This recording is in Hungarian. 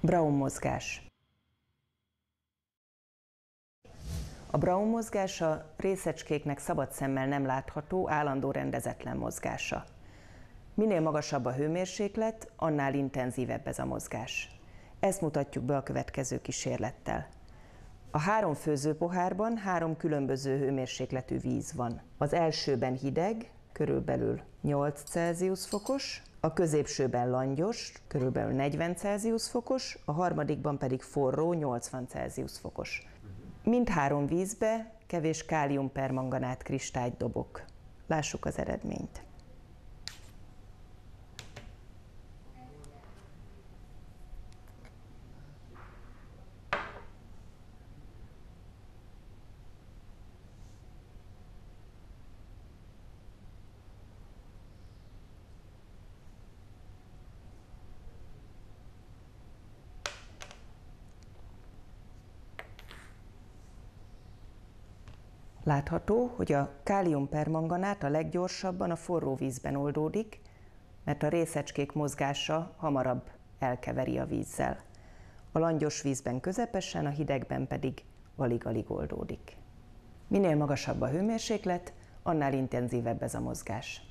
Brown mozgás. A Brown mozgás a részecskéknek szabad szemmel nem látható, állandó rendezetlen mozgása. Minél magasabb a hőmérséklet, annál intenzívebb ez a mozgás. Ezt mutatjuk be a következő kísérlettel. A három főzőpohárban három különböző hőmérsékletű víz van. Az elsőben hideg, körülbelül 8 Celsius fokos, a középsőben langyos, körülbelül 40 Celsius fokos, a harmadikban pedig forró, 80 Celsius fokos. Mindhárom vízbe kevés kálium-permanganát kristályt dobok. Lássuk az eredményt. Látható, hogy a káliumpermanganát a leggyorsabban a forró vízben oldódik, mert a részecskék mozgása hamarabb elkeveri a vízzel. A langyos vízben közepesen, a hidegben pedig alig-alig oldódik. Minél magasabb a hőmérséklet, annál intenzívebb ez a mozgás.